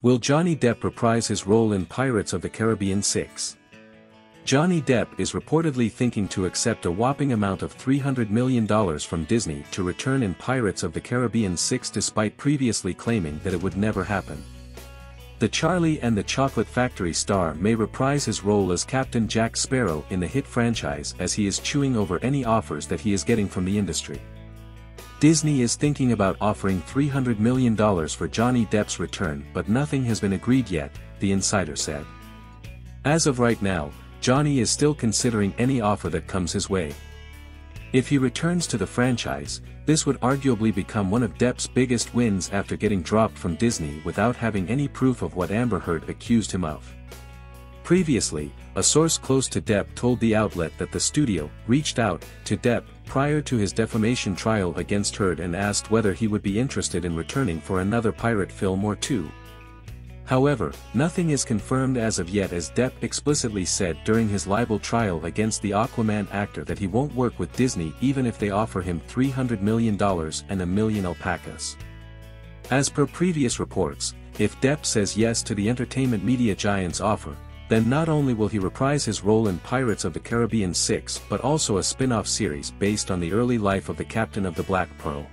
Will Johnny Depp reprise his role in Pirates of the Caribbean 6? Johnny Depp is reportedly thinking to accept a whopping amount of $300 million from Disney to return in Pirates of the Caribbean 6 despite previously claiming that it would never happen. The Charlie and the Chocolate Factory star may reprise his role as Captain Jack Sparrow in the hit franchise as he is chewing over any offers that he is getting from the industry. Disney is thinking about offering $300 million for Johnny Depp's return but nothing has been agreed yet, the insider said. As of right now, Johnny is still considering any offer that comes his way. If he returns to the franchise, this would arguably become one of Depp's biggest wins after getting dropped from Disney without having any proof of what Amber Heard accused him of. Previously, a source close to Depp told the outlet that the studio reached out to Depp prior to his defamation trial against Heard and asked whether he would be interested in returning for another pirate film or two. However, nothing is confirmed as of yet as Depp explicitly said during his libel trial against the Aquaman actor that he won't work with Disney even if they offer him $300 million and a million alpacas. As per previous reports, if Depp says yes to the entertainment media giant's offer, then not only will he reprise his role in Pirates of the Caribbean 6 but also a spin-off series based on the early life of the captain of the Black Pearl.